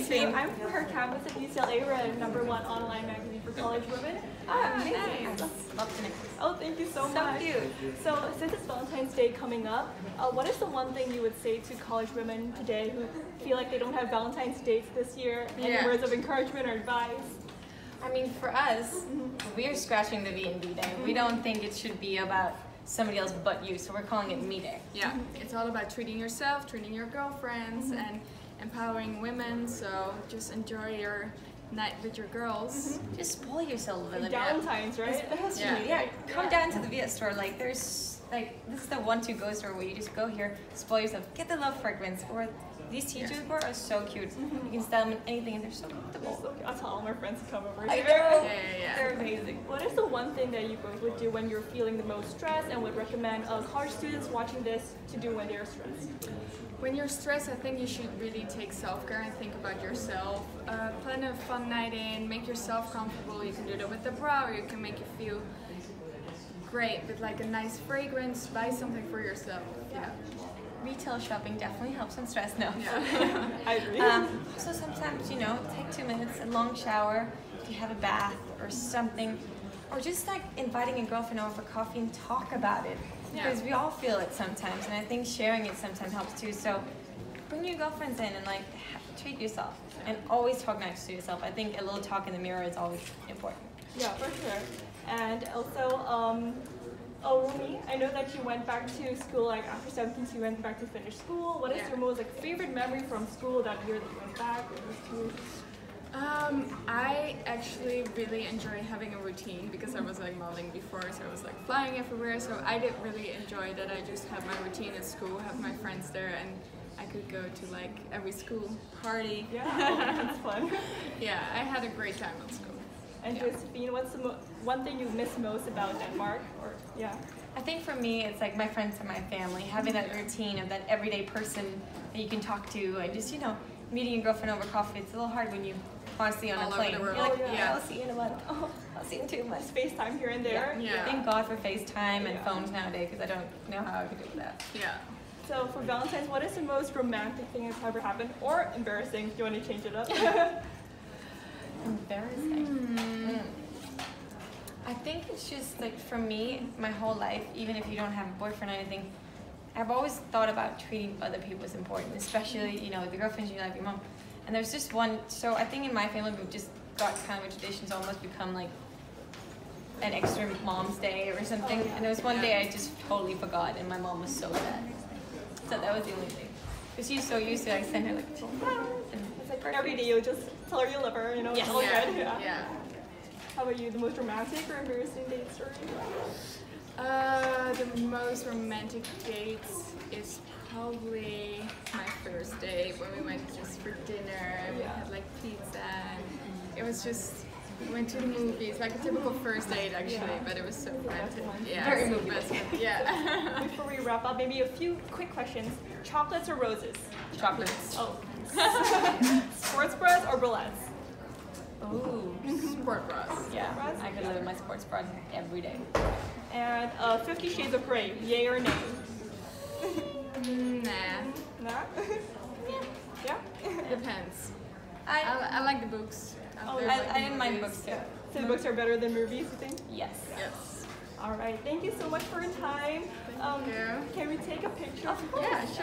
Thank you. I'm from her campus at UCLA. We're at number one online magazine for college women. Ah, amazing. nice. Love to know. Oh, thank you so, So much. cute. So, since it's Valentine's Day coming up, uh, what is the one thing you would say to college women today who feel like they don't have Valentine's dates this year? Any Yeah. words of encouragement or advice? I mean, for us, we're scratching the V and B day. We don't think it should be about somebody else but you, so we're calling it me day. Yeah, it's all about treating yourself, treating your girlfriends, and empowering women. So just enjoy your night with your girls. Mm-hmm. Just spoil yourself a little bit. Valentine's, right? Especially, Yeah. yeah. Come down to the VS store. Like, there's like this is the one-two go store where you just go here, spoil yourself, get the love fragrance. Or these teachers yeah. are so cute. You can style them in anything, and they're so comfortable. I'll tell all my friends to come over I here. know. Yeah, yeah, yeah. They're amazing. What is the one thing that you both would do when you're feeling the most stressed and would recommend uh, college students watching this to do when they're stressed? When you're stressed, I think you should really take self-care and think about yourself. Uh, plan a fun night in, make yourself comfortable. You can do that with the bra, or you can make you feel great with like a nice fragrance. Buy something for yourself. Yeah. Retail shopping definitely helps on stress. No. Yeah. I agree. Um, so sometimes, you know, take two minutes, a long shower, if you have a bath or something, or just like inviting a girlfriend over for coffee and talk about it. Yeah. Because we all feel it sometimes, and I think sharing it sometimes helps too. So bring your girlfriends in and like ha- treat yourself, and always talk nice to yourself. I think a little talk in the mirror is always important. Yeah, for sure. And also, um, oh, Romee, I know that you went back to school like after 17, so you went back to finish school. What is Yeah. your most like favorite memory from school that year that you went back? Um, I actually really enjoy having a routine because I was like modeling before, so I was like flying everywhere. So I did really enjoy that. I just had my routine at school, have my friends there, and I could go to like every school party. Yeah, it's fun. Yeah, I had a great time at school. And Yeah. Josephine, what's the mo- one thing you miss most about Denmark? Or yeah, I think for me, it's like my friends and my family, having that routine of that everyday person that you can talk to, and just you know, meeting your girlfriend over coffee. It's a little hard when you constantly on All a over plane. the world. You're like, Oh, yeah. yeah, I'll see you in a month. Oh, I'll see you in two months. space time here and there. Yeah. Thank God for FaceTime and Yeah. phones nowadays because I don't know how I could do that. Yeah. So for Valentine's, what is the most romantic thing that's ever happened, or embarrassing? Do you want to change it up? Embarrassing. Mm. I think it's just like for me, my whole life, even if you don't have a boyfriend or anything, I've always thought about treating other people as important, especially you know the girlfriends you have, your mom. And there's just one. So I think in my family we've just got kind of a tradition to almost become like an extra mom's day or something. Oh, yeah. And there was one day I just totally forgot, and my mom was so sad. So that was the only thing. Because she's so used to it, I sent her like little flowers and it's like every day you just tell her you love her, you know, Yes. it's all yeah. good. Yeah. yeah. How about you? The most romantic or embarrassing date story? Uh, the most romantic dates is probably my first date when we went just for dinner and we had like pizza and it was just we went to the movies like a typical first date actually Yeah. but it was so The best romantic one. yeah Very so movie best yeah Before we wrap up, maybe a few quick questions. Chocolates or roses? chocolates. Oh. Sports bras or bralettes? Ooh. sport bras Yeah, Bras? I could live in my sports bra every day. And uh, Fifty Shades of Grey, yay or nay? nah Nah? yeah? depends I, I, I like the books Oh, I, like I didn't mind books too. So the books are better than movies, you think? Yes. yes All right, thank you so much for your time. Um, you. Can we take a picture? Of course. yeah sure